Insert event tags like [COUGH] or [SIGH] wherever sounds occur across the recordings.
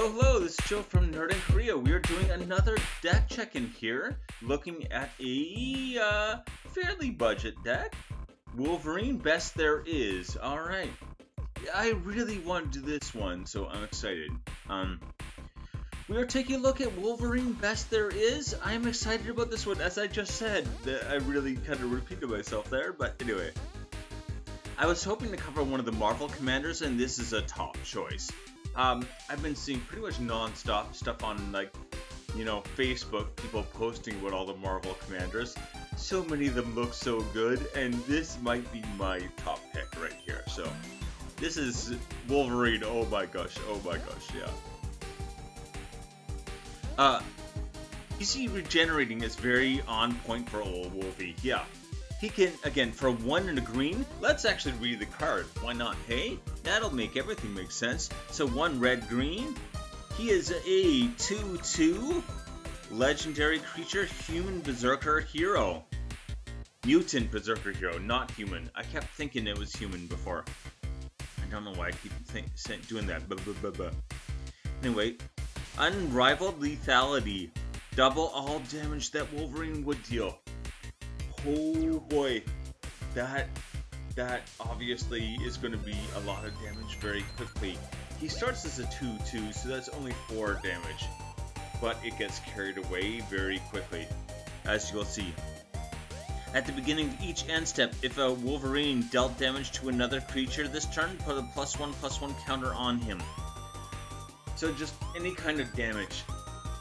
Hello, hello, this is Joe from Nerd in Korea. We are doing another deck check-in here, looking at a uh, fairly budget deck. Wolverine, best there is. Alright. I really want to do this one, so I'm excited. Um, we are taking a look at Wolverine Best There Is. I'm excited about this one, as I just said. I really kind of repeated myself there, but anyway. I was hoping to cover one of the Marvel Commanders, and this is a top choice. Um, I've been seeing pretty much non-stop stuff on, like, you know, Facebook, people posting about all the Marvel Commanders. So many of them look so good, and this might be my top pick right here. So, this is Wolverine. Oh my gosh, oh my gosh, yeah. Uh, see, regenerating is very on point for old Wolfie. Yeah, he can, again, for one and a green, let's actually read the card. Why not, hey? That'll make everything make sense. So one red-green, he is a 2-2 legendary creature, human berserker hero. Mutant berserker hero, not human. I kept thinking it was human before. I don't know why I keep think, doing that. Blah, blah, blah, anyway, unrivaled lethality. Double all damage that Wolverine would deal. Oh boy, that that obviously is going to be a lot of damage very quickly. He starts as a 2-2, so that's only 4 damage, but it gets carried away very quickly, as you'll see. At the beginning of each end step, if a Wolverine dealt damage to another creature this turn, put a plus 1 plus 1 counter on him. So just any kind of damage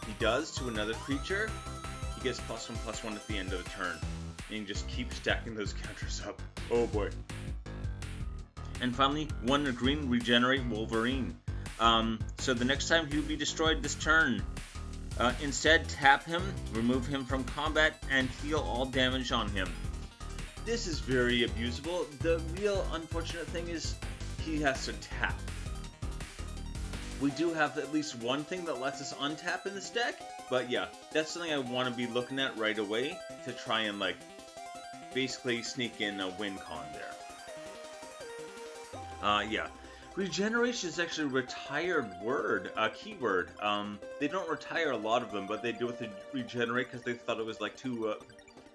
he does to another creature, he gets plus 1 plus 1 at the end of the turn and just keep stacking those counters up. Oh boy. And finally, one green regenerate Wolverine. Um, so the next time he will be destroyed this turn, uh, instead tap him, remove him from combat, and heal all damage on him. This is very abusable. The real unfortunate thing is he has to tap. We do have at least one thing that lets us untap in this deck, but yeah, that's something I want to be looking at right away to try and like basically sneak in a win con there. Uh, yeah. Regeneration is actually a retired word, a keyword. Um, they don't retire a lot of them, but they do with the regenerate because they thought it was like too uh,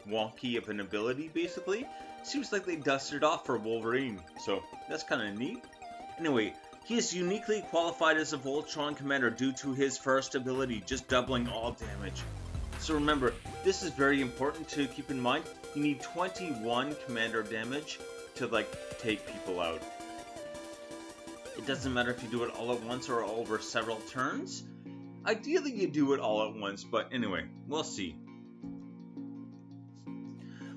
wonky of an ability, basically. Seems like they dusted off for Wolverine, so that's kind of neat. Anyway, he is uniquely qualified as a Voltron commander due to his first ability, just doubling all damage. So remember, this is very important to keep in mind. You need 21 commander damage to, like, take people out. It doesn't matter if you do it all at once or over several turns. Ideally, you do it all at once, but anyway, we'll see.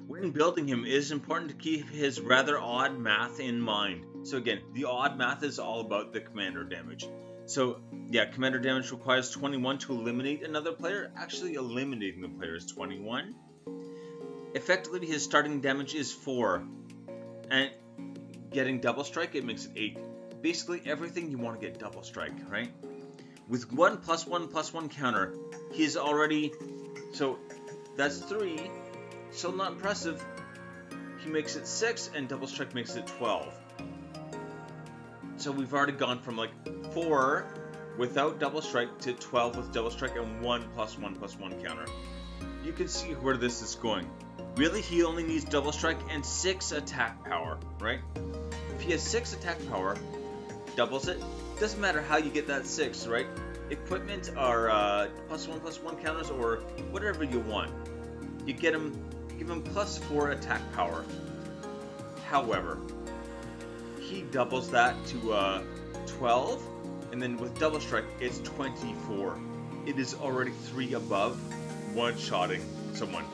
When building him, it is important to keep his rather odd math in mind. So again, the odd math is all about the commander damage. So, yeah, commander damage requires 21 to eliminate another player. Actually, eliminating the player is 21. Effectively, his starting damage is 4. And getting double strike, it makes it 8. Basically, everything you want to get double strike, right? With 1 plus 1 plus 1 counter, he's already... So, that's 3. Still not impressive. He makes it 6, and double strike makes it 12. So we've already gone from like 4 without double strike to 12 with double strike and 1 plus 1 plus 1 counter. You can see where this is going. Really, he only needs double strike and 6 attack power, right? If he has 6 attack power, doubles it, doesn't matter how you get that 6, right? Equipment are uh, plus 1 plus 1 counters or whatever you want. You get him, give him plus 4 attack power. However, he doubles that to uh, 12, and then with double strike, it's 24. It is already 3 above, one-shotting someone.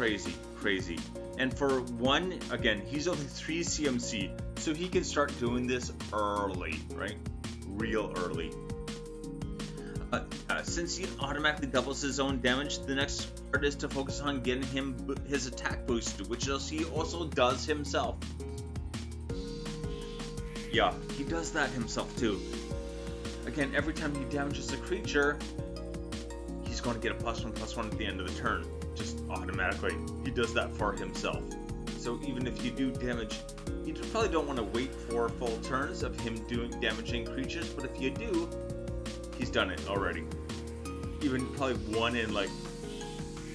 Crazy, crazy. And for one, again, he's only 3 CMC, so he can start doing this early, right? Real early. Uh, uh, since he automatically doubles his own damage, the next part is to focus on getting him his attack boost, which he also does himself. Yeah, he does that himself too. Again, every time he damages a creature, he's going to get a plus one, plus one at the end of the turn. Just automatically. He does that for himself. So even if you do damage, you probably don't want to wait for full turns of him doing damaging creatures, but if you do, he's done it already. Even probably one in like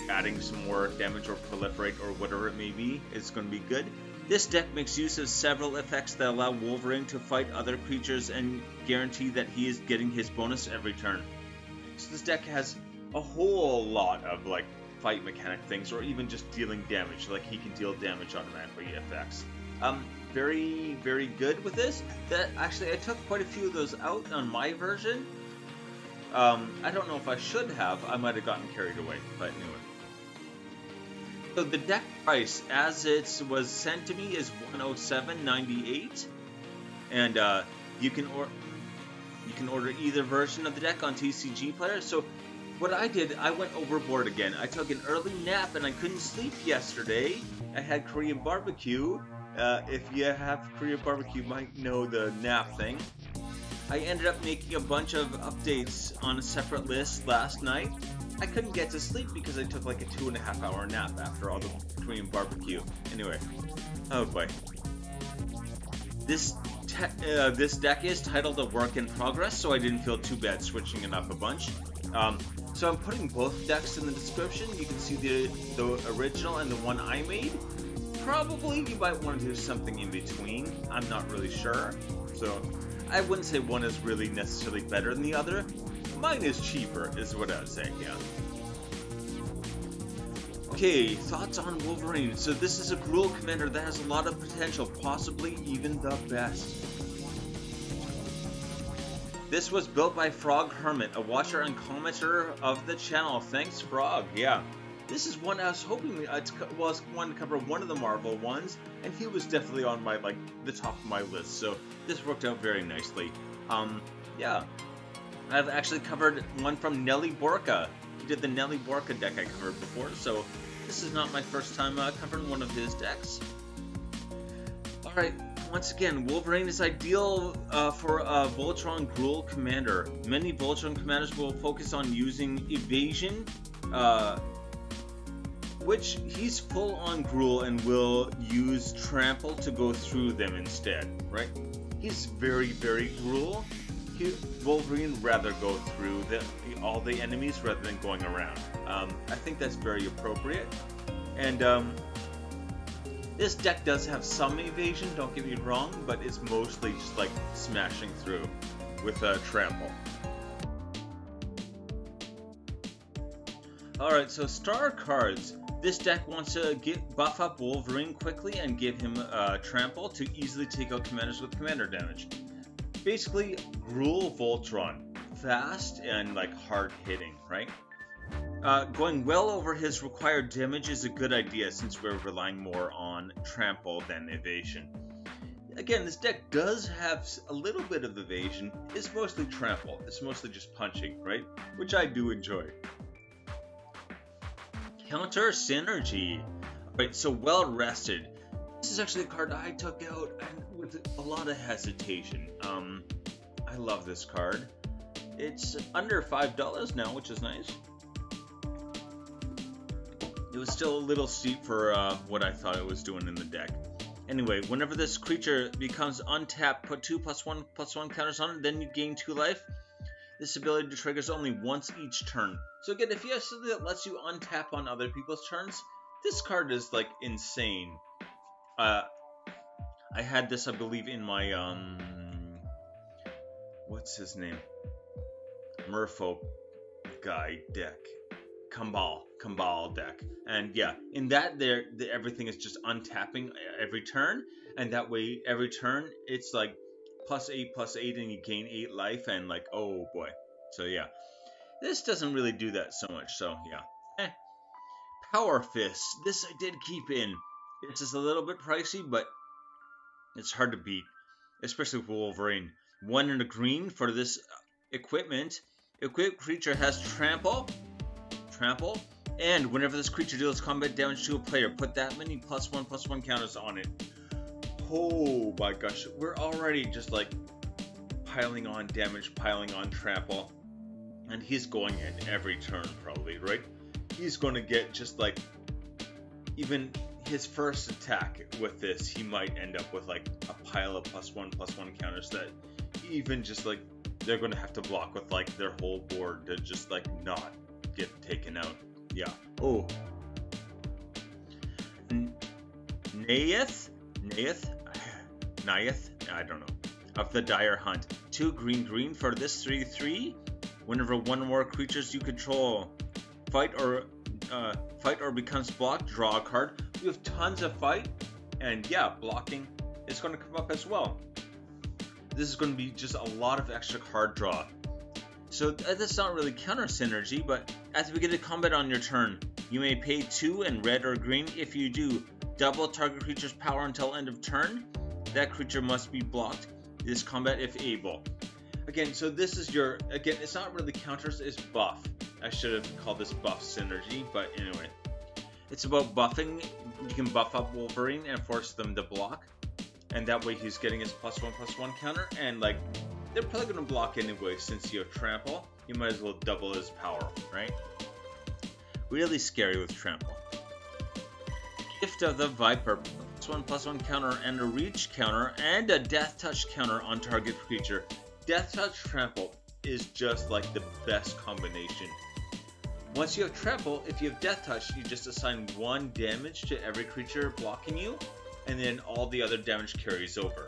adding some more damage or proliferate or whatever it may be is going to be good. This deck makes use of several effects that allow Wolverine to fight other creatures and guarantee that he is getting his bonus every turn. So this deck has a whole lot of like fight mechanic things or even just dealing damage, like he can deal damage automatically effects. Um, very, very good with this. That actually, I took quite a few of those out on my version. Um, I don't know if I should have. I might have gotten carried away, but anyway. So the deck price, as it was sent to me, is 107.98, and uh, you can or you can order either version of the deck on TCG Player. So what I did, I went overboard again. I took an early nap and I couldn't sleep yesterday. I had Korean barbecue. Uh, if you have Korean barbecue, you might know the nap thing. I ended up making a bunch of updates on a separate list last night. I couldn't get to sleep because I took like a two and a half hour nap after all the Korean barbecue. Anyway, oh boy. This uh, this deck is titled a work in progress, so I didn't feel too bad switching it up a bunch. Um, so I'm putting both decks in the description. You can see the the original and the one I made. Probably you might want to do something in between. I'm not really sure. So I wouldn't say one is really necessarily better than the other. Mine is cheaper, is what I would say, yeah. Okay, thoughts on Wolverine. So this is a Gruul commander that has a lot of potential, possibly even the best. This was built by Frog Hermit, a watcher and commenter of the channel. Thanks, Frog. Yeah. This is one I was hoping I was one to cover one of the Marvel ones, and he was definitely on my like the top of my list. So this worked out very nicely. Um, yeah, I've actually covered one from Nelly Borca. He did the Nelly Borca deck I covered before, so this is not my first time uh, covering one of his decks. Alright, once again, Wolverine is ideal uh, for a Voltron Gruul commander. Many Voltron commanders will focus on using evasion, uh, which he's full on Gruul and will use trample to go through them instead, right? He's very, very Gruul, he, Wolverine rather go through the, all the enemies rather than going around. Um, I think that's very appropriate. And um, this deck does have some evasion, don't get me wrong, but it's mostly just like smashing through with a trample. Alright, so star cards. This deck wants to get buff up Wolverine quickly and give him uh, trample to easily take out commanders with commander damage basically Gruul Voltron. Fast and like hard hitting, right? Uh, going well over his required damage is a good idea since we're relying more on trample than evasion. Again, this deck does have a little bit of evasion. It's mostly trample. It's mostly just punching, right? Which I do enjoy. Counter Synergy. Right, so well rested. This is actually a card I took out with a lot of hesitation. Um, I love this card. It's under $5 now, which is nice. It was still a little steep for uh, what I thought it was doing in the deck. Anyway, whenever this creature becomes untapped, put 2 plus 1 plus 1 counters on it, then you gain 2 life. This ability triggers only once each turn. So again, if you have something that lets you untap on other people's turns, this card is like insane. Uh, I had this, I believe, in my um, what's his name? Merfolk guy deck, Kambal, Kambal deck, and yeah, in that there, the, everything is just untapping every turn, and that way every turn it's like plus eight, plus eight, and you gain eight life, and like oh boy, so yeah, this doesn't really do that so much, so yeah. Eh. Power Fist, this I did keep in. It's just a little bit pricey, but it's hard to beat, especially with Wolverine. One in a green for this equipment. Equipped creature has trample, trample, and whenever this creature deals combat damage to a player, put that many plus one plus one counters on it. Oh my gosh, we're already just like piling on damage, piling on trample, and he's going in every turn probably, right? He's going to get just like even his first attack with this, he might end up with like a pile of plus one, plus one counters that even just like they're going to have to block with like their whole board to just like not get taken out. Yeah. Oh. Neyith? Neyith? Neyith? I don't know. Of the Dire Hunt. Two green green for this 3 3. Whenever one or more creatures you control fight or uh, fight or becomes blocked, draw a card. You have tons of fight, and yeah, blocking is going to come up as well. This is going to be just a lot of extra card draw. So uh, that's not really counter synergy, but at the beginning of combat on your turn, you may pay 2 in red or green. If you do, double target creature's power until end of turn. That creature must be blocked this combat if able. Again, so this is your, again, it's not really counters, it's buff. I should have called this buff synergy, but anyway. It's about buffing. You can buff up Wolverine and force them to block. And that way he's getting his plus one, plus one counter. And like, they're probably going to block anyway since you have trample. You might as well double his power, right? Really scary with trample. Gift of the Viper. Plus one, plus one counter and a reach counter and a death touch counter on target creature. Death touch trample is just like the best combination once you have trample, if you have death touch, you just assign one damage to every creature blocking you, and then all the other damage carries over.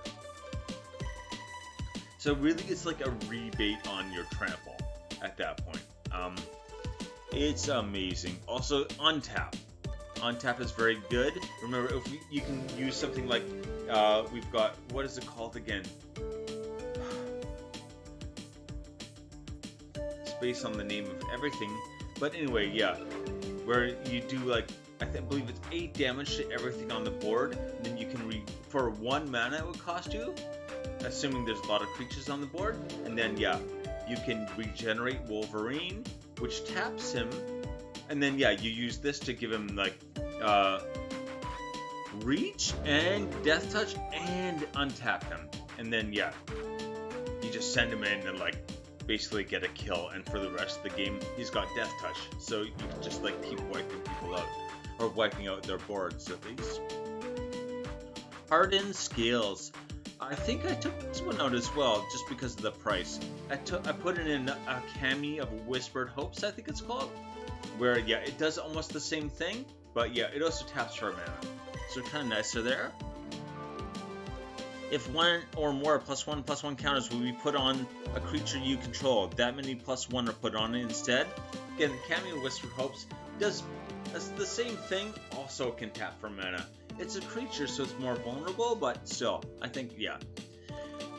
So really, it's like a rebate on your trample at that point. Um, it's amazing. Also, untap. Untap is very good. Remember, if we, you can use something like uh, we've got what is it called again? It's based on the name of everything. But anyway, yeah, where you do like I think, believe it's eight damage to everything on the board. then you can re for one mana it would cost you, assuming there's a lot of creatures on the board. And then yeah, you can regenerate Wolverine, which taps him. And then yeah, you use this to give him like uh, reach and death touch and untap him. And then yeah, you just send him in and like basically get a kill, and for the rest of the game, he's got Death Touch, so you can just like keep wiping people out, or wiping out their boards at least. Hardened Scales. I think I took this one out as well, just because of the price. I took I put it in a Kami of Whispered Hopes, I think it's called, where yeah, it does almost the same thing, but yeah, it also taps for mana, so kind of nicer there. If one or more plus one plus one counters will be put on a creature you control, that many plus one are put on it instead. Again, Kami Whispered Hopes does the same thing, also can tap for mana. It's a creature, so it's more vulnerable, but still, I think, yeah.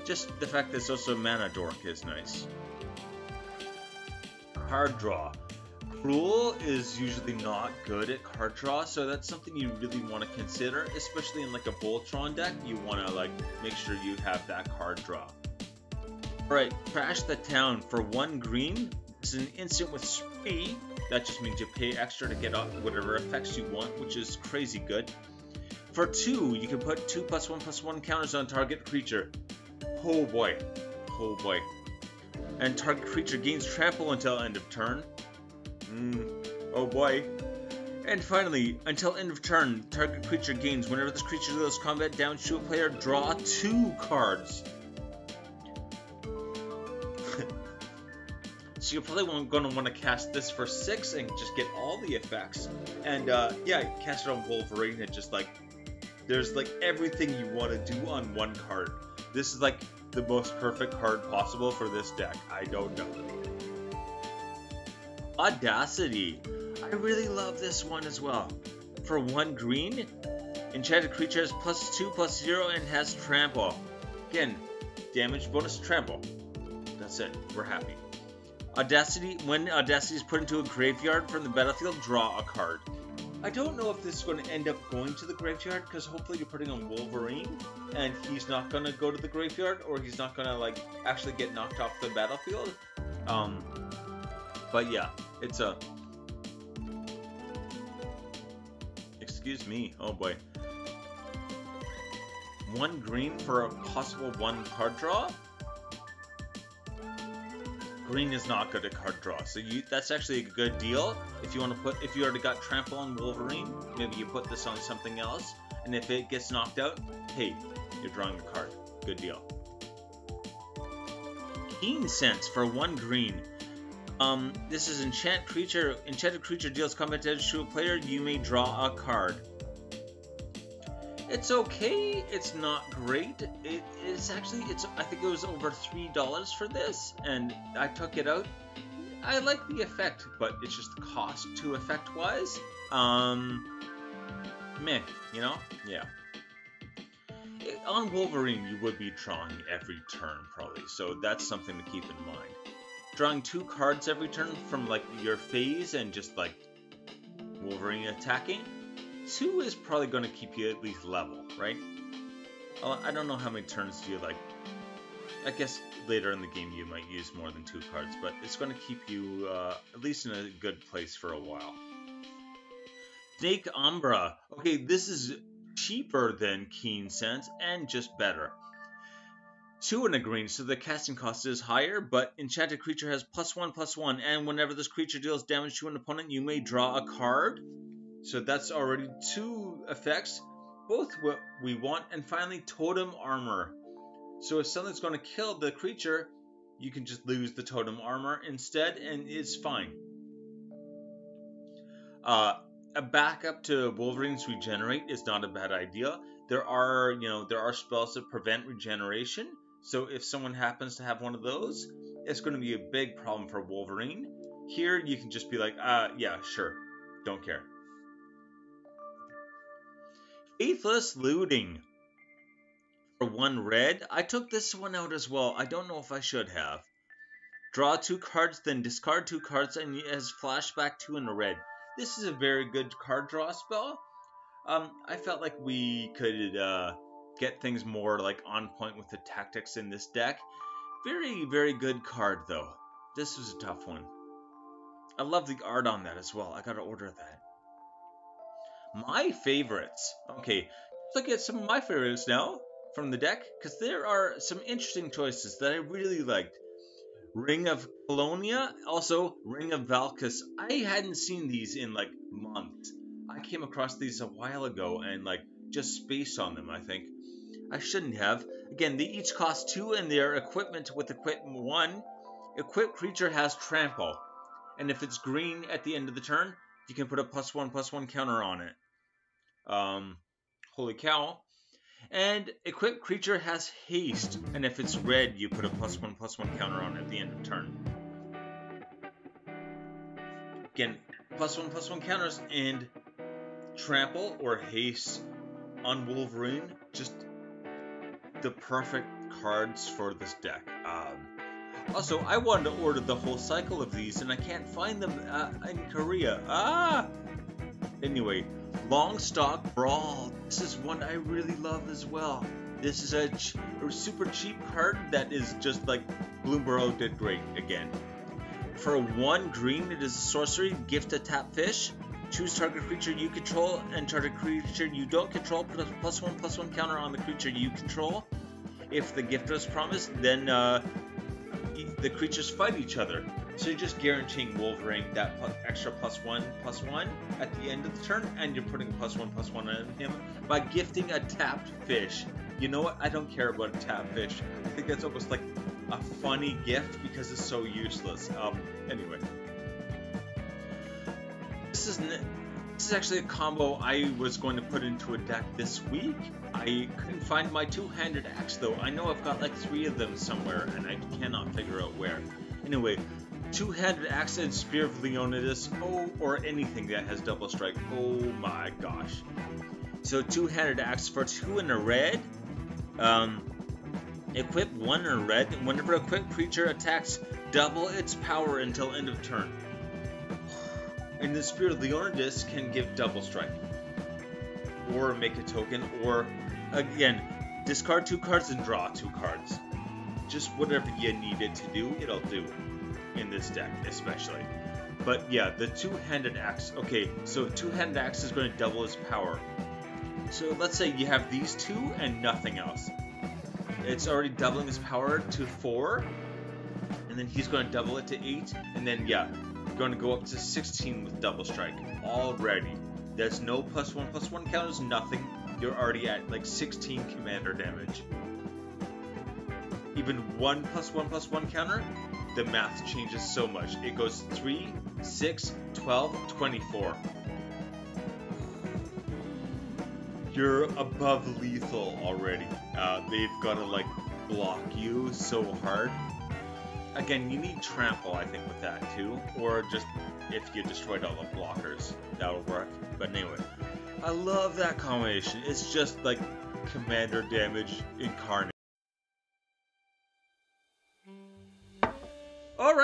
Just the fact that it's also mana dork is nice. Card draw. Gruul is usually not good at card draw, so that's something you really want to consider, especially in like a Voltron deck. You want to like make sure you have that card draw. Alright, Trash the Town for one green. It's an instant with spree. That just means you pay extra to get off whatever effects you want, which is crazy good. For two, you can put two plus one plus one counters on target creature. Oh boy. Oh boy. And target creature gains trample until end of turn. Mm, oh boy. And finally, until end of turn, target creature gains whenever this creature deals combat damage to a player, draw two cards. [LAUGHS] so you're probably going to want to cast this for six and just get all the effects. And uh, yeah, cast it on Wolverine and just like, there's like everything you want to do on one card. This is like the most perfect card possible for this deck. I don't know. Audacity. I really love this one as well. For one green, enchanted creature has plus two, plus zero, and has trample. Again, damage bonus trample. That's it. We're happy. Audacity. When Audacity is put into a graveyard from the battlefield, draw a card. I don't know if this is going to end up going to the graveyard because hopefully you're putting on Wolverine and he's not going to go to the graveyard or he's not going to like actually get knocked off the battlefield. Um, but yeah, it's a... Excuse me. Oh boy. One green for a possible one card draw? Green is not good at card draw. So you that's actually a good deal. If you want to put if you already got trample on Wolverine, maybe you put this on something else. And if it gets knocked out, hey, you're drawing a card. Good deal. Keen Sense for one green. Um, this is enchant creature. Enchanted creature deals combat damage to a player. You may draw a card. It's okay. It's not great. It, it's actually it's. I think it was over three dollars for this, and I took it out. I like the effect, but it's just the cost to effect wise. Um, meh. You know? Yeah. It, on Wolverine, you would be drawing every turn probably, so that's something to keep in mind. Drawing two cards every turn from like your phase and just like Wolverine attacking two is probably going to keep you at least level, right? I don't know how many turns you like. I guess later in the game you might use more than two cards, but it's going to keep you uh, at least in a good place for a while. Snake Umbra. Okay, this is cheaper than Keen Sense and just better. Two in a green, so the casting cost is higher, but Enchanted Creature has plus one, plus one, and whenever this creature deals damage to an opponent, you may draw a card. So that's already two effects, both what we want. And finally, Totem Armor. So if something's going to kill the creature, you can just lose the Totem Armor instead, and it's fine. Uh, a backup to Wolverine's Regenerate is not a bad idea. There are, you know, there are spells that prevent regeneration. So if someone happens to have one of those, it's going to be a big problem for Wolverine. Here, you can just be like, uh, yeah, sure, don't care. Faithless Looting. For one red, I took this one out as well. I don't know if I should have. Draw two cards, then discard two cards, and it has flashback two in a red. This is a very good card draw spell. Um, I felt like we could uh, get things more like on point with the tactics in this deck. Very, very good card though. This was a tough one. I love the art on that as well. I gotta order that. My favorites. Okay, let's look at some of my favorites now from the deck, because there are some interesting choices that I really liked. Ring of Kalonia, also Ring of Valkas. I hadn't seen these in like months. I came across these a while ago and like just spaced on them, I think. I shouldn't have. Again, they each cost two and they are equipment with equipment one. Equipped creature has trample. And if it's green at the end of the turn, you can put a plus one plus one counter on it. Um, holy cow. And equipped creature has haste, and if it's red, you put a plus one plus one counter on at the end of turn. Again, plus one plus one counters and trample or haste on Wolverine. Just the perfect cards for this deck. Um, also, I wanted to order the whole cycle of these, and I can't find them uh, in Korea. Ah! Anyway, Longstock Brawl. This is one I really love as well. This is a, ch a super cheap card that is just like Bloomburrow did great again. For one green, it is a sorcery. Gift a tap fish. Choose target creature you control and target creature you don't control. Put a plus one plus one counter on the creature you control. If the gift was promised, then uh, the creatures fight each other. So you're just guaranteeing Wolverine that extra plus one, plus one at the end of the turn, and you're putting plus one, plus one on him by gifting a tapped fish. You know what? I don't care about a tapped fish. I think that's almost like a funny gift because it's so useless. Um, anyway. This is this is actually a combo I was going to put into a deck this week. I couldn't find my two-handed axe though. I know I've got like three of them somewhere and I cannot figure out where. Anyway, two-handed axe and Spear of Leonidas, oh, or anything that has double strike. Oh my gosh. So two-handed axe for two in a red. Um, equip one in a red. Whenever a quick creature attacks, double its power until end of turn and the Spear of Leonidas can give double strike. Or make a token, or again, discard two cards and draw two cards. Just whatever you need it to do, it'll do. In this deck, especially. But yeah, the two-handed axe. Okay, so two-handed axe is going to double its power. So let's say you have these two and nothing else. It's already doubling his power to four. And then he's going to double it to 8, and then, yeah, going to go up to 16 with double strike already. There's no plus 1 plus 1 counters, nothing. You're already at like 16 commander damage. Even 1 plus 1 plus 1 counter, the math changes so much. It goes 3, 6, 12, 24. You're above lethal already. Uh, they've got to like block you so hard. Again, you need trample, I think, with that too, or just if you destroyed all the blockers, that'll work. But anyway, I love that combination. It's just like commander damage incarnate.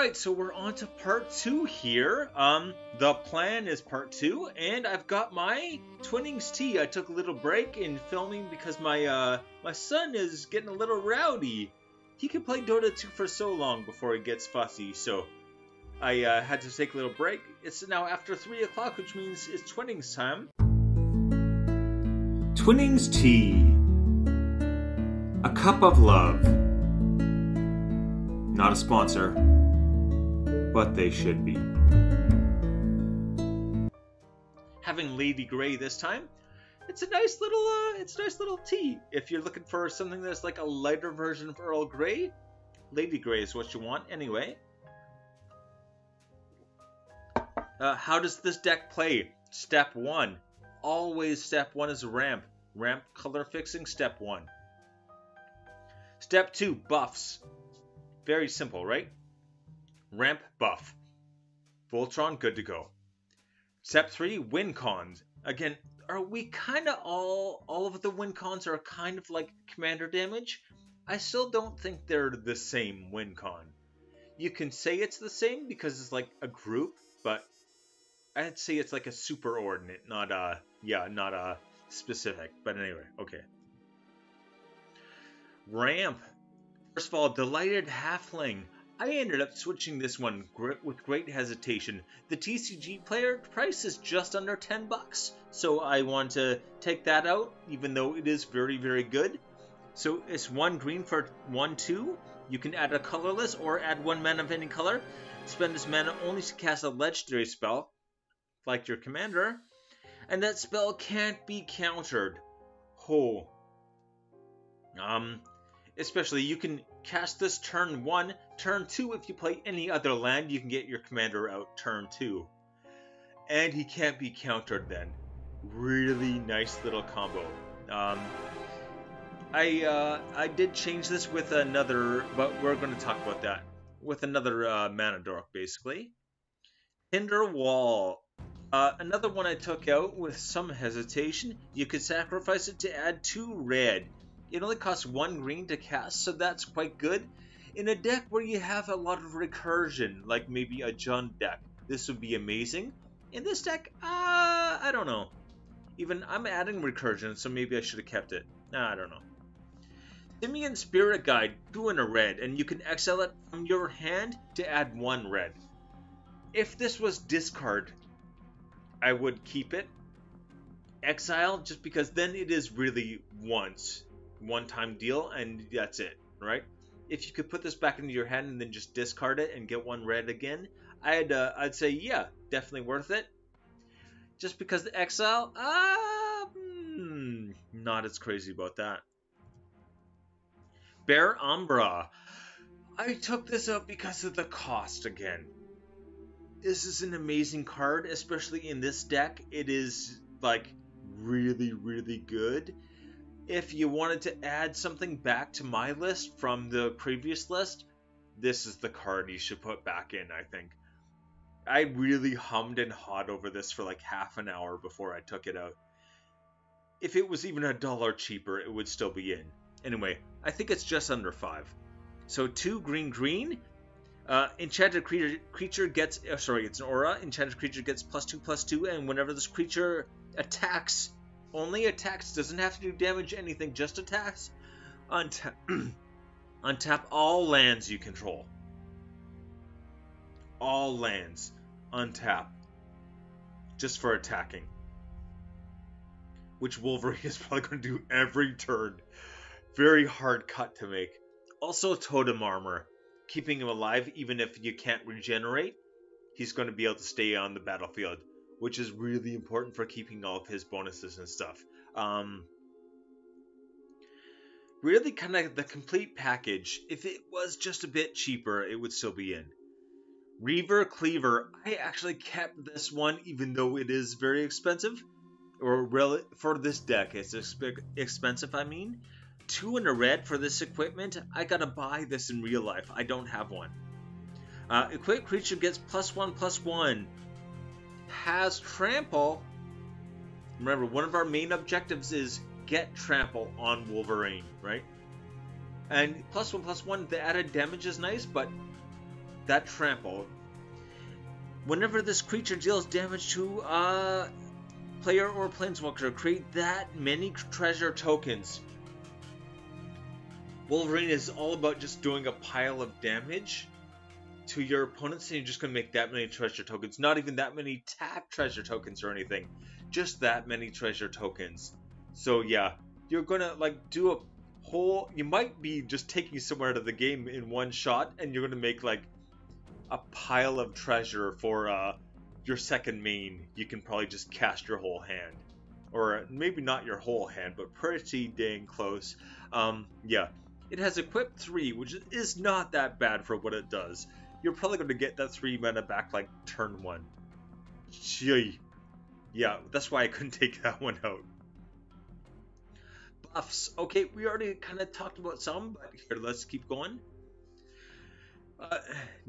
Alright, so we're on to part two here. Um, the plan is part two, and I've got my Twinings tea. I took a little break in filming because my uh my son is getting a little rowdy. He can play Dota 2 for so long before he gets fussy, so I uh, had to take a little break. It's now after 3 o'clock, which means it's Twinings time. Twinings tea. A cup of love. Not a sponsor but they should be. Having Lady Grey this time, it's a nice little uh, it's a nice little tea. If you're looking for something that's like a lighter version of Earl Grey, Lady Grey is what you want anyway. Uh, how does this deck play? Step 1. Always step 1 is ramp. Ramp color fixing, step 1. Step 2, buffs. Very simple, right? Ramp buff. Voltron good to go. Step 3, win cons. Again, are we kind of all, all of the win cons are kind of like commander damage? I still don't think they're the same win con. You can say it's the same because it's like a group, but I'd say it's like a superordinate, not a, yeah, not a specific. But anyway, okay. Ramp. First of all, Delighted Halfling. I ended up switching this one with great hesitation. The TCG player price is just under 10 bucks, so I want to take that out, even though it is very, very good. So it's one green for one, two. You can add a colorless or add one mana of any color. Spend this mana only to cast a legendary spell, like your commander, and that spell can't be countered. Oh. Um, especially you can cast this turn 1. Turn 2, if you play any other land, you can get your commander out turn 2. And he can't be countered then. Really nice little combo. Um, I uh, I did change this with another, but we're going to talk about that. With another uh, mana dork, basically. Tinder Wall. Uh, another one I took out with some hesitation. You could sacrifice it to add two red. It only costs one green to cast, so that's quite good. In a deck where you have a lot of recursion, like maybe a Jund deck, this would be amazing. In this deck, uh, I don't know. Even I'm adding recursion, so maybe I should have kept it. Nah, I don't know. Simian Spirit Guide, two in a red, and you can exile it from your hand to add one red. If this was discard, I would keep it. Exile, just because then it is really once one-time deal, and that's it, right? If you could put this back into your hand and then just discard it and get one red again, I'd uh, I'd say yeah, definitely worth it. Just because the exile, uh, hmm, not as crazy about that. Bear Umbra. I took this up because of the cost again. This is an amazing card, especially in this deck. It is like really, really good if you wanted to add something back to my list from the previous list, this is the card you should put back in, I think. I really hummed and hawed over this for like half an hour before I took it out. If it was even a dollar cheaper, it would still be in. Anyway, I think it's just under five. So two green green. Uh, enchanted creature, creature gets uh, sorry, it's an aura. Enchanted creature gets plus two plus two, and whenever this creature attacks only attacks, doesn't have to do damage, anything, just attacks. Untap, [CLEARS THROAT] untap all lands you control. All lands. Untap. Just for attacking. Which Wolverine is [LAUGHS] probably going to do every turn. Very hard cut to make. Also, Totem Armor. keeping him alive even if you can't regenerate. He's going to be able to stay on the battlefield, which is really important for keeping all of his bonuses and stuff. Um, really, kind of the complete package. If it was just a bit cheaper, it would still be in. Reaver Cleaver, I actually kept this one even though it is very expensive. Or really, for this deck, it's exp expensive, I mean. Two in a red for this equipment. I gotta buy this in real life. I don't have one. Uh, equipped creature gets plus one, plus one. Has trample. Remember, one of our main objectives is get trample on Wolverine, right? And plus one, plus one, the added damage is nice, but that trample. Whenever this creature deals damage to a player or planeswalker, create that many treasure tokens. Wolverine is all about just doing a pile of damage to your opponents, and you're just going to make that many treasure tokens. Not even that many tap treasure tokens or anything. Just that many treasure tokens. So yeah, you're going to like do a whole... You might be just taking somewhere out of the game in one shot, and you're going to make like a pile of treasure for uh, your second main, you can probably just cast your whole hand. Or maybe not your whole hand, but pretty dang close. Um, yeah. It has equip 3, which is not that bad for what it does. You're probably going to get that 3 mana back like turn 1. Gee. Yeah, that's why I couldn't [LAUGHS] take that one out. Buffs. Okay, we already kind of talked about some, but here, let's keep going. Uh,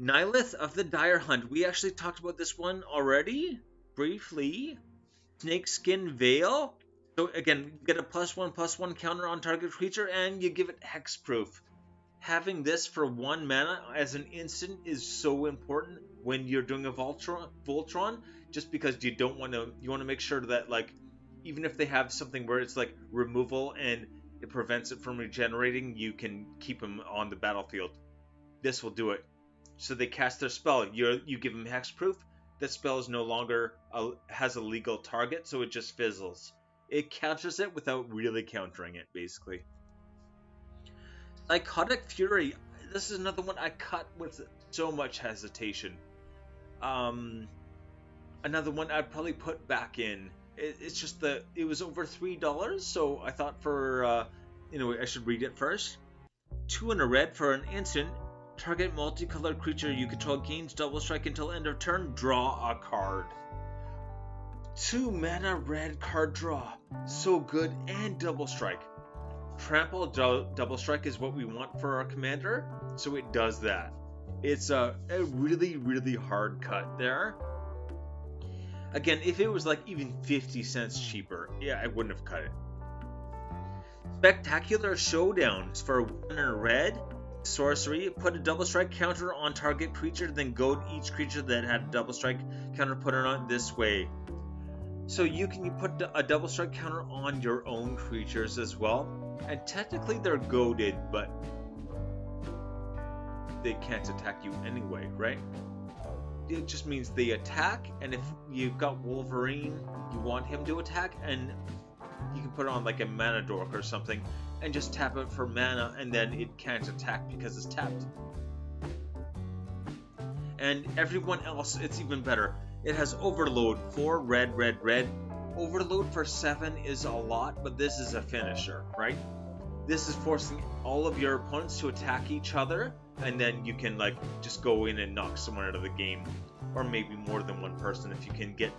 Nihilith of the Dire Hunt. We actually talked about this one already, briefly. Snakeskin Veil. So again, you get a plus one, plus one counter on target creature, and you give it hexproof. Having this for one mana as an instant is so important when you're doing a Voltron, Voltron just because you don't want to, you want to make sure that like, even if they have something where it's like removal and it prevents it from regenerating, you can keep them on the battlefield this will do it. So they cast their spell. You you give them hexproof. That spell is no longer a, has a legal target, so it just fizzles. It counters it without really countering it, basically. Psychotic Fury. This is another one I cut with so much hesitation. Um, another one I'd probably put back in. It, it's just that it was over three dollars, so I thought for uh, know I should read it first. Two in a red for an instant Target multicolored creature you control gains double strike until end of turn. Draw a card. Two mana red card draw. So good and double strike. Trample double strike is what we want for our commander, so it does that. It's a, a really, really hard cut there. Again, if it was like even 50 cents cheaper, yeah, I wouldn't have cut it. Spectacular Showdowns for one red sorcery, put a double strike counter on target creature, then goad each creature that had a double strike counter put it on this way. So you can put a double strike counter on your own creatures as well. And technically they're goaded, but they can't attack you anyway, right? It just means they attack, and if you've got Wolverine, you want him to attack, and you can put on like a mana dork or something, and just tap it for mana, and then it can't attack because it's tapped. And everyone else, it's even better. It has Overload, 4 red, red, red. Overload for 7 is a lot, but this is a finisher, right? This is forcing all of your opponents to attack each other, and then you can like just go in and knock someone out of the game. Or maybe more than one person if you can get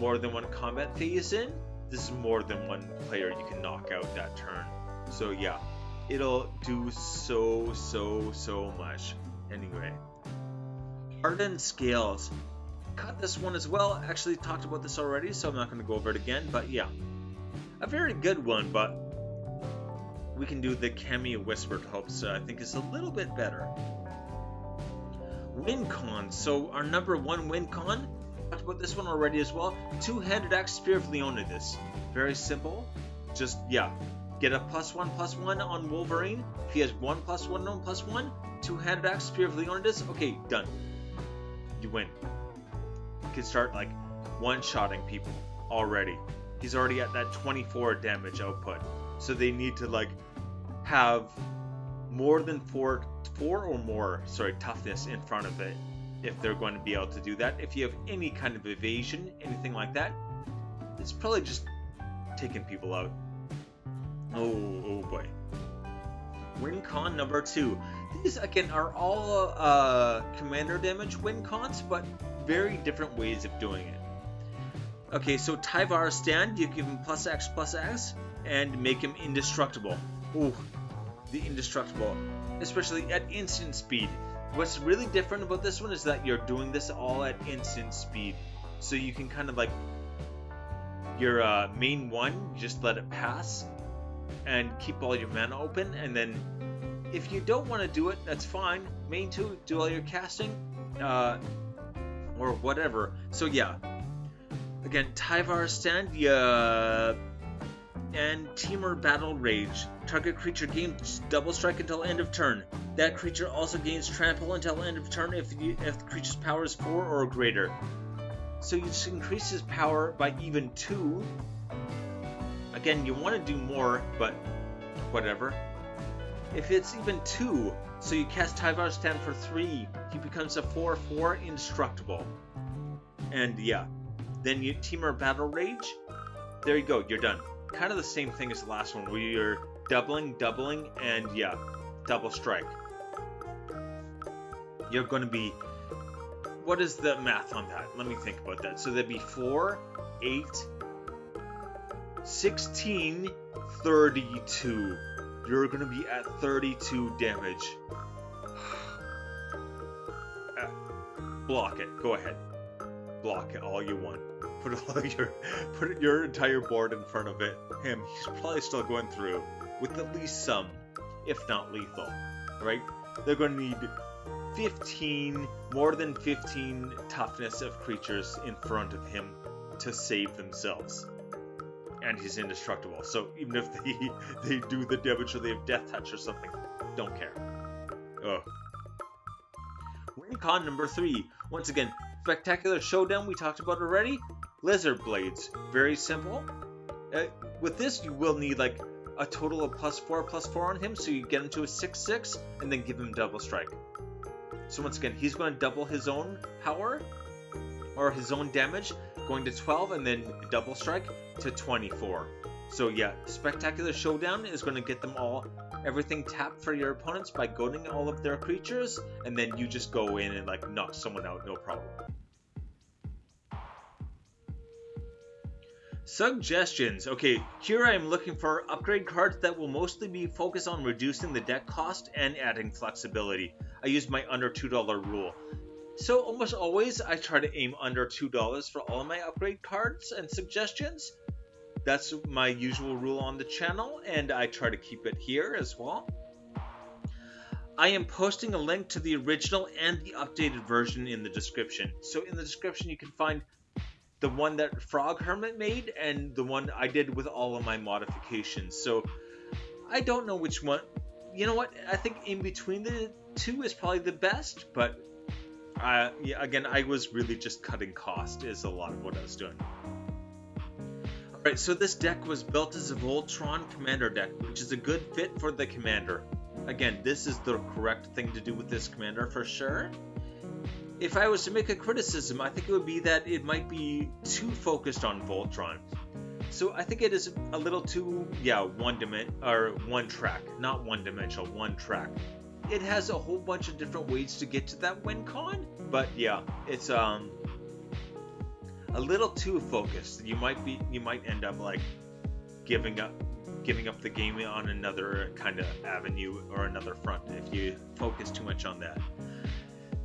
more than one combat phase in. This is more than one player you can knock out that turn. So yeah, it'll do so, so, so much. Anyway, Hardened Scales. Cut this one as well. Actually talked about this already, so I'm not going to go over it again. But yeah, a very good one, but we can do the Kami Whispered Hopes. Uh, I think is a little bit better. WinCon. So our number one WinCon. Talked about this one already as well. Two-handed axe spear of Leonidas. Very simple. Just yeah, Get a plus one plus one on Wolverine. If he has one plus one one plus one, two-handed axe, Spear of Leonidas. Okay, done. You win. Can start like one-shotting people already. He's already at that 24 damage output. So they need to like have more than four, four or more, sorry, toughness in front of it if they're going to be able to do that. If you have any kind of evasion, anything like that, it's probably just taking people out. Oh, oh boy. Win con number two. These again are all uh, commander damage win cons, but very different ways of doing it. Okay, so Tyvar stand, you give him plus X plus X and make him indestructible. Ooh, the indestructible, especially at instant speed. What's really different about this one is that you're doing this all at instant speed, so you can kind of like your uh, main one, just let it pass, and keep all your mana open, and then if you don't want to do it, that's fine. Main two, do all your casting, uh, or whatever. So yeah, again, Tyvar stand, yeah, and Temur Battle Rage. Target creature gains double strike until end of turn. That creature also gains trample until end of turn if, you, if the creature's power is 4 or greater. So you just increase his power by even 2. Again, you want to do more, but whatever. If it's even 2, so you cast Tyvar Stand for 3, he becomes a 4-4 indestructible. And yeah, then you Temur Battle Rage. There you go, you're done. Kind of the same thing as the last one, where you're doubling, doubling, and yeah, double strike. You're going to be. What is the math on that? Let me think about that. So that'd be 4, 8, 16, 32. You're to be at 32 damage. [SIGHS] uh, block it. Go ahead. Block it all you want. Put [LAUGHS] all your put your entire board in front of it. Him, he's probably still going through with at least some, if not lethal, right? They're to need 15, more than 15 toughness of creatures in front of him to save themselves. And he's indestructible. So even if they [LAUGHS] they do the damage or they have death touch or something, don't care. Ugh. Con number three. Once again, spectacular showdown we talked about already. Lizard blades, very simple. Uh, with this, you will need like a total of plus 4 plus 4 on him, so you get him to a 6-6, and then give him double strike. So once again, he's going to double his own power, or his own damage, going to 12, and then double strike to 24. So yeah, Spectacular Showdown is going to get them all, everything tapped for your opponents by goading all of their creatures, and then you just go in and like knock someone out, no problem. Suggestions. Okay, here I am looking for upgrade cards that will mostly be focused on reducing the deck cost and adding flexibility. I use my under $2 rule. So almost always I try to aim under $2 for all of my upgrade cards and suggestions. That's my usual rule on the channel and I try to keep it here as well. I am posting a link to the original and the updated version in the description. So in the description you can find the one that Frog Hermit made and the one I did with all of my modifications. So I don't know which one. You know what? I think in between the two is probably the best, but uh, yeah, again, I was really just cutting cost is a lot of what I was doing. Alright, so this deck was built as a Voltron Commander deck, which is a good fit for the Commander. Again, this is the correct thing to do with this Commander for sure if I was to make a criticism, I think it would be that it might be too focused on Voltron. So I think it is a little too, yeah, one dimension or one track, not one dimensional, one track. It has a whole bunch of different ways to get to that win con, but yeah, it's um a little too focused. You might be, you might end up like giving up, giving up the game on another kind of avenue or another front if you focus too much on that.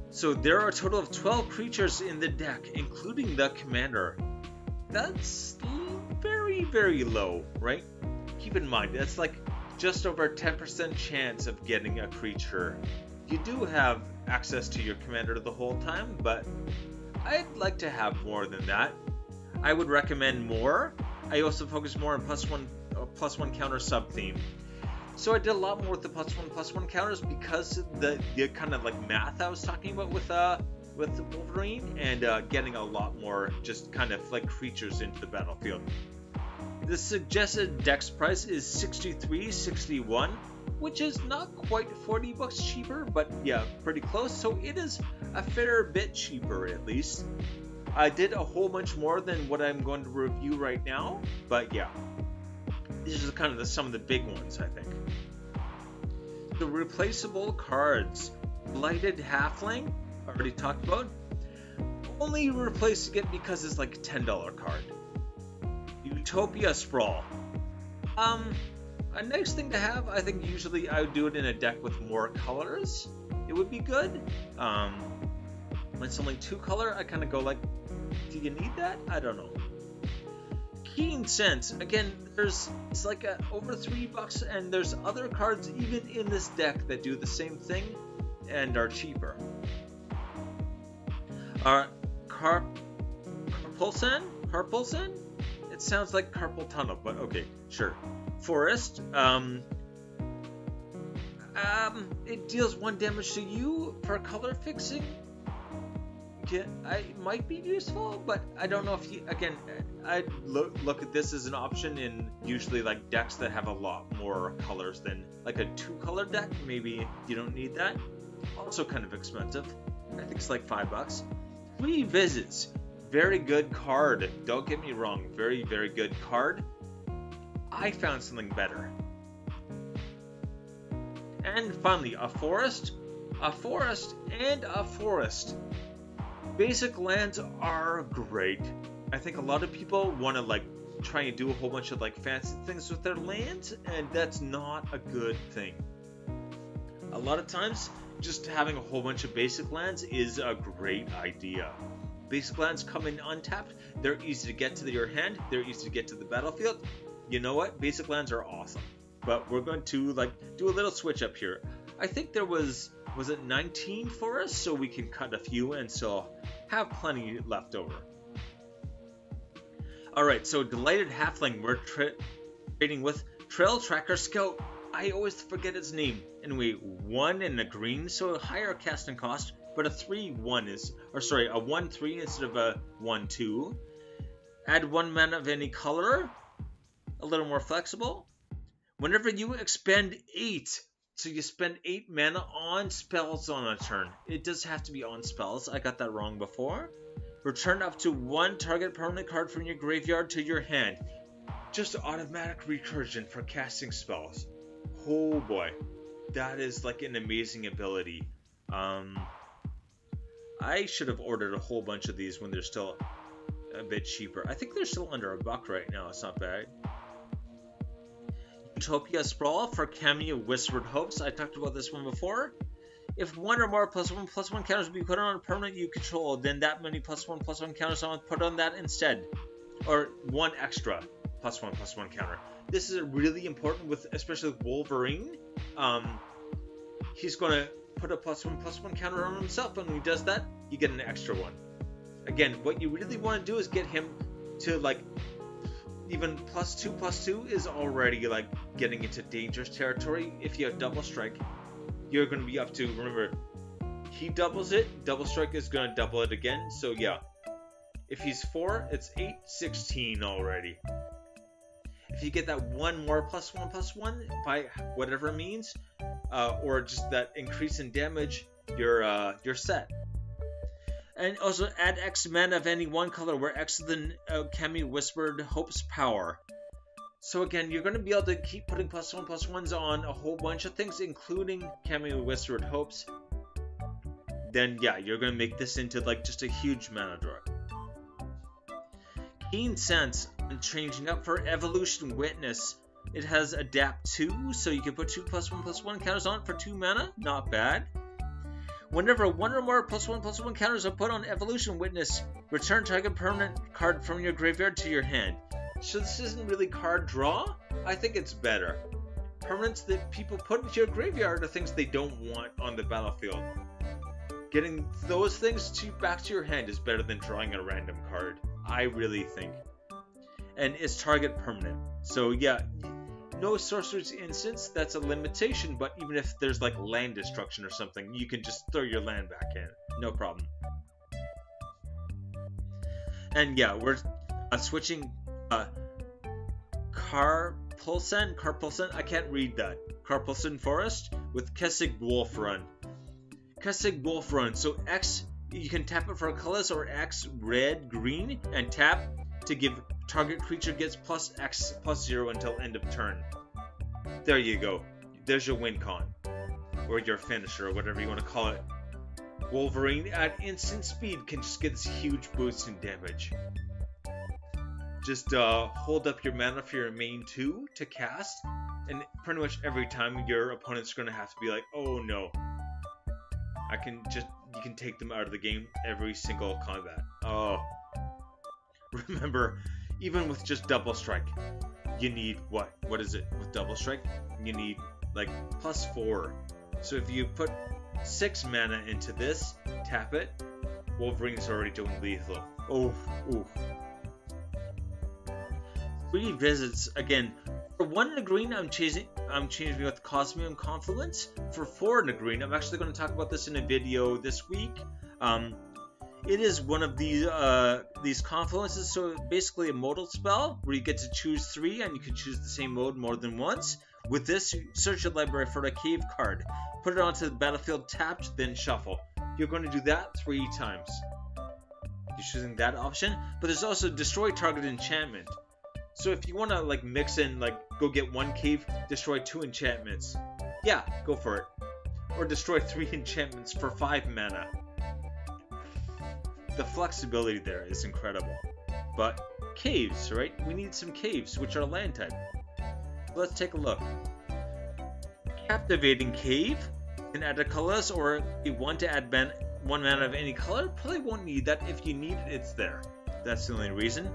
So there are a total of 12 creatures in the deck, including the commander. That's very, very low, right? Keep in mind, that's like just over 10% chance of getting a creature. You do have access to your commander the whole time, but I'd like to have more than that. I would recommend more. I also focus more on plus one, uh, plus one counter sub theme. So I did a lot more with the plus one plus one counters because the the kind of like math I was talking about with uh with Wolverine and uh, getting a lot more just kind of like creatures into the battlefield. The suggested dex price is 63.61. which is not quite 40 bucks cheaper, but yeah, pretty close. So it is a fair bit cheaper at least. I did a whole bunch more than what I'm going to review right now, but yeah. These are kind of the, some of the big ones, I think. The replaceable cards. Delighted Halfling, already talked about. Only replacing it because it's like a $10 card. Utopia Sprawl. Um, a nice thing to have. I think usually I would do it in a deck with more colors. It would be good. Um, when it's only two color, I kind of go like, do you need that? I don't know. Keen Sense. Again, there's it's like a, over three bucks, and there's other cards even in this deck that do the same thing and are cheaper. Uh, Car Carpulsan? Carpulsan? It sounds like carpal tunnel, but okay, sure. Forest. Um, um, it deals one damage to you for color fixing. Yeah, I might be useful, but I don't know if you. Again, I look look at this as an option in usually like decks that have a lot more colors than like a two color deck. Maybe you don't need that. Also, kind of expensive. I think it's like five bucks. Three visits. Very good card. Don't get me wrong. Very very good card. I found something better. And finally, a forest, a forest, and a forest. Basic lands are great. I think a lot of people want to like try and do a whole bunch of like fancy things with their lands, and that's not a good thing. A lot of times, just having a whole bunch of basic lands is a great idea. Basic lands come in untapped, they're easy to get to your hand, they're easy to get to the battlefield, you know what? Basic lands are awesome. But we're going to like do a little switch up here. I think there was was it 19 for us, so we can cut a few and so have plenty left over. Alright, so Delighted Halfling we're tra trading with Trailtracker Scout. I always forget its name. Anyway, one in a green, so a higher casting cost, but a 3-1 is, or sorry, a 1-3 instead of a 1-2. Add one mana of any color, a little more flexible. Whenever you expend 8, so you spend 8 mana on spells on a turn. It does have to be on spells, I got that wrong before. Return up to one target permanent card from your graveyard to your hand. Just automatic recursion for casting spells. Oh boy, that is like an amazing ability. Um, I should have ordered a whole bunch of these when they're still a bit cheaper. I think they're still under a buck right now. It's not bad. Utopia Sprawl for Kami of Whispered Hopes. I talked about this one before. If one or more plus one plus one counters be put on a permanent you control, then that many plus one plus one counters on put on that instead. Or one extra plus one plus one counter. This is really important with especially Wolverine. Um, he's gonna put a plus one plus one counter on himself, and when he does that, you get an extra one. Again, what you really want to do is get him to like even plus two plus two is already like getting into dangerous territory. If you have double strike, you're going to be up to remember he doubles it, double strike is going to double it again. So yeah, if he's four, it's eight, 16 already. If you get that one more plus one plus one by whatever means, uh, or just that increase in damage, you're uh, you're set. And also add X men of any one color where X is the uh, Kami of Whispered Hope's power. So again, you're going to be able to keep putting plus one plus ones on a whole bunch of things, including Kami of Whispered Hopes. Then yeah, you're going to make this into like just a huge mana draw. Keen Sense, changing up for Evolution Witness. It has Adapt 2, so you can put 2 plus 1 plus 1 counters on it for 2 mana. Not bad. Whenever one or more plus one plus one counters are put on Evolution Witness, return target permanent card from your graveyard to your hand. So this isn't really card draw. I think it's better. Permanents that people put into your graveyard are things they don't want on the battlefield. Getting those things to back to your hand is better than drawing a random card. I really think. And it's target permanent. So yeah, no sorcerer's instance, that's a limitation, but even if there's like land destruction or something, you can just throw your land back in. No problem. And yeah, we're uh, switching Carpulsan, Carpulsan, I can't read that. Carpulsan Forest with Kessig Wolf Run. Kessig Wolf Run, so X, you can tap it for colors or X red, green, and tap to give target creature gets plus X plus zero until end of turn. There you go. There's your win con. Or your finisher, or whatever you want to call it. Wolverine at instant speed can just get this huge boost in damage. Just uh, hold up your mana for your main 2 to cast, and pretty much every time your opponent's going to have to be like, oh no. I can just, you can take them out of the game every single combat. Oh. [LAUGHS] Remember, even with just double strike, you need what? What is it with double strike? You need like plus four. So if you put six mana into this, tap it, Wolverine's already doing lethal. Oof, oof. Three visits again. For one in the green, I'm chasing. I'm changing with Cosmium Confluence. For four in the green, I'm actually going to talk about this in a video this week. Um, it is one of these uh, these confluences, so basically a modal spell where you get to choose three, and you can choose the same mode more than once. With this, search your library for a cave card, put it onto the battlefield tapped, then shuffle. You're going to do that three times. You're choosing that option, but there's also destroy target enchantment. So if you want to like mix in, like go get one cave, destroy two enchantments, yeah, go for it. Or destroy three [LAUGHS] enchantments for five mana the flexibility there is incredible. But caves, right? We need some caves, which are land type. Let's take a look. Captivating Cave can add a colorless, or you want to add man one mana of any color, probably won't need that. If you need it, it's there. That's the only reason.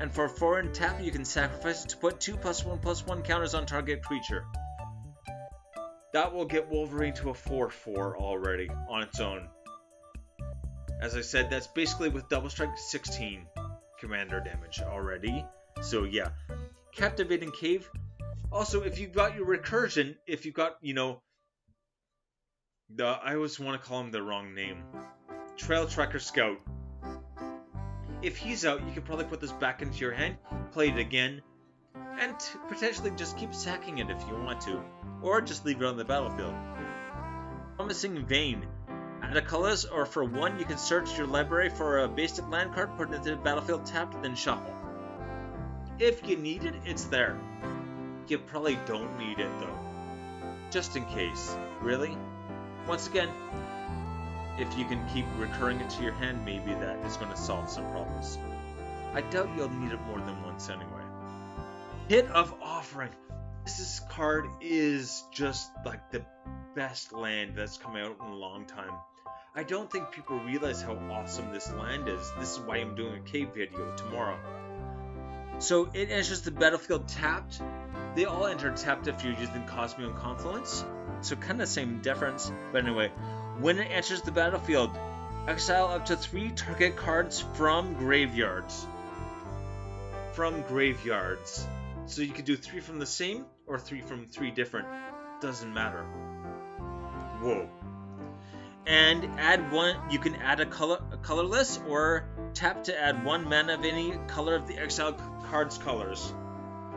And for a foreign tap, you can sacrifice it to put 2 plus 1 plus 1 counters on target creature. That will get Wolverine to a 4-4 already on its own. As I said, that's basically with Double Strike 16 commander damage already. So yeah, Captivating Cave. Also, if you got your recursion, if you got, you know, the I always want to call him the wrong name. Trailtracker Scout. If he's out, you can probably put this back into your hand, play it again, and potentially just keep sacking it if you want to, or just leave it on the battlefield. Promising Vein. Add a colors, or for one, you can search your library for a basic land card, put it into the battlefield tapped, then shuffle. If you need it, it's there. You probably don't need it though. Just in case. Really? Once again, if you can keep recurring it to your hand, maybe that is going to solve some problems. I doubt you'll need it more than once anyway. Pit of Offering. This card is just like the best land that's come out in a long time. I don't think people realize how awesome this land is. This is why I'm doing a cave video tomorrow. So it enters the battlefield tapped. They all enter tapped if you're using Cosmium Confluence. So kind of same difference. But anyway, when it enters the battlefield, exile up to three target cards from graveyards. From graveyards. So you could do three from the same or three from three different. Doesn't matter. Whoa and add one. You can add a color, a colorless, or tap to add one mana of any color of the exile card's colors.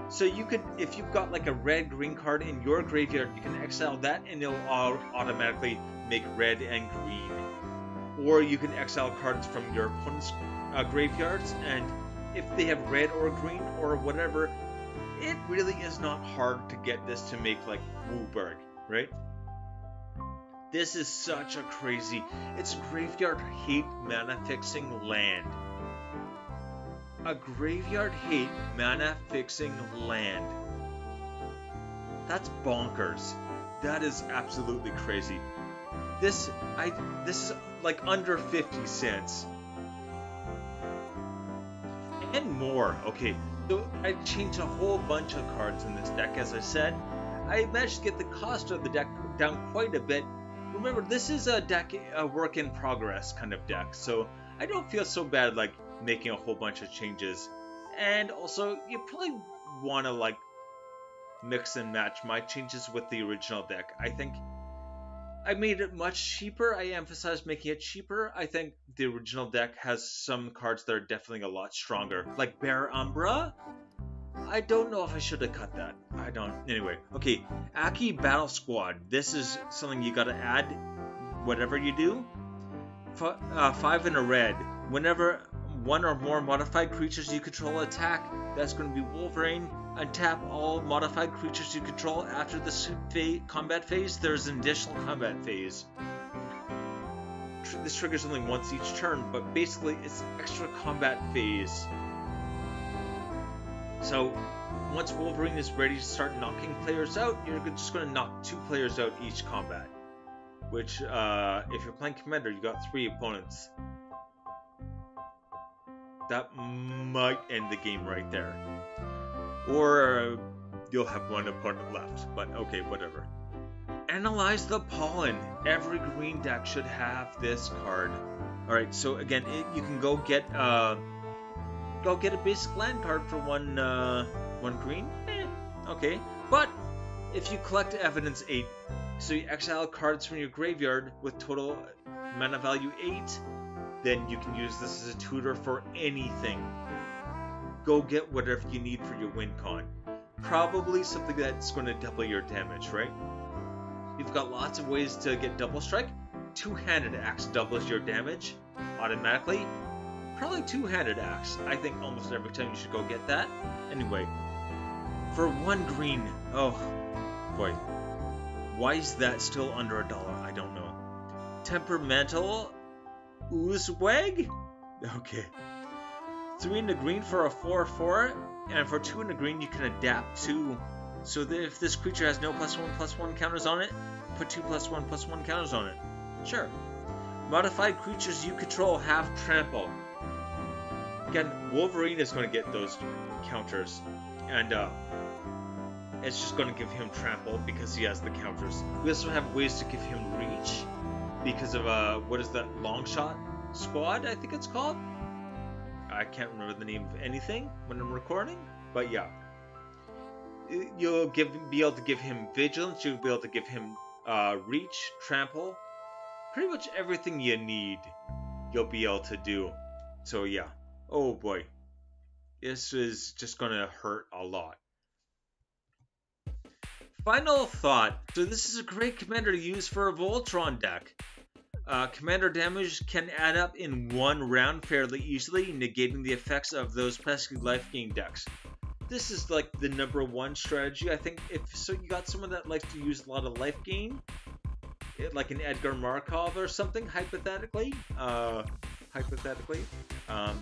So you could, if you've got like a red green card in your graveyard, you can exile that, and it'll automatically make red and green. Or you can exile cards from your opponent's uh, graveyards, and if they have red or green or whatever, it really is not hard to get this to make like WUBRG, right? This is such a crazy. It's graveyard hate mana fixing land. A graveyard hate mana fixing land. That's bonkers. That is absolutely crazy. This I this is like under 50 cents. And more. Okay, so I changed a whole bunch of cards in this deck as I said. I managed to get the cost of the deck down quite a bit remember this is a deck a work in progress kind of deck so i don't feel so bad like making a whole bunch of changes and also you probably want to like mix and match my changes with the original deck i think i made it much cheaper i emphasize making it cheaper i think the original deck has some cards that are definitely a lot stronger like bear umbra I don't know if I should have cut that. I don't. Anyway, okay. Akki Battle Squad. This is something you gotta add whatever you do. F uh, five in a red. Whenever one or more modified creatures you control attack, that's going to be Wolverine. Untap all modified creatures you control after this combat phase. There's an additional combat phase. Tr this triggers only once each turn, but basically it's extra combat phase. So once Wolverine is ready to start knocking players out, you're just going to knock two players out each combat. Which, uh, if you're playing Commander, you got three opponents. That might end the game right there. Or you'll have one opponent left, but okay, whatever. Analyze the Pollen. Every green deck should have this card. Alright, so again, it, you can go get uh, go get a basic land card for one uh, one green. Eh, okay, but if you collect Evidence 8, so you exile cards from your graveyard with total mana value 8, then you can use this as a tutor for anything. Go get whatever you need for your win con. Probably something that's going to double your damage, right? You've got lots of ways to get double strike. Two-handed axe doubles your damage automatically. Probably two-handed axe. I think almost every time you should go get that. Anyway, for one green, oh boy, why is that still under a dollar? I don't know. Temperamental Oozewagg? Okay. Three in the green for a 4-4, and for two in the green you can adapt to. So if this creature has no plus one plus one counters on it, put two plus one plus one counters on it. Sure. Modified creatures you control have trample. Again, Wolverine is going to get those counters, and uh, it's just going to give him trample because he has the counters. We also have ways to give him reach because of uh, what is that long shot squad? I think it's called. I can't remember the name of anything when I'm recording, but yeah, you'll give be able to give him vigilance. You'll be able to give him uh, reach, trample, pretty much everything you need. You'll be able to do. So yeah. Oh boy, this is just gonna hurt a lot. Final thought. So this is a great commander to use for a Voltron deck. Uh, commander damage can add up in one round fairly easily, negating the effects of those pesky life gain decks. This is like the number one strategy. I think if so, you got someone that likes to use a lot of life gain, like an Edgar Markov or something, hypothetically. Uh, hypothetically, um,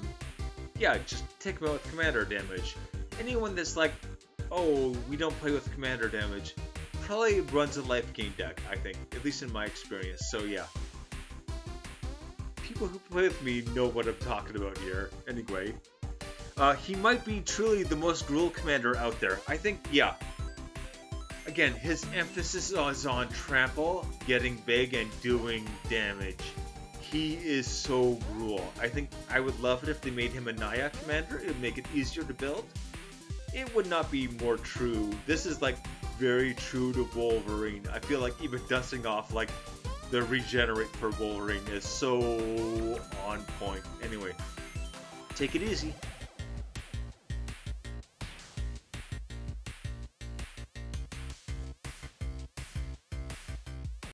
yeah, just take them out with commander damage. Anyone that's like, oh, we don't play with commander damage, probably runs a life gain deck, I think, at least in my experience, so yeah. People who play with me know what I'm talking about here, anyway. Uh, he might be truly the most Gruul commander out there. I think, yeah. Again, his emphasis is on trample, getting big, and doing damage. He is so Gruul. I think I would love it if they made him a Naya commander. It would make it easier to build it would not be more true. This is like very true to Wolverine. I feel like even dusting off like the regenerate for Wolverine is so on point. Anyway, take it easy.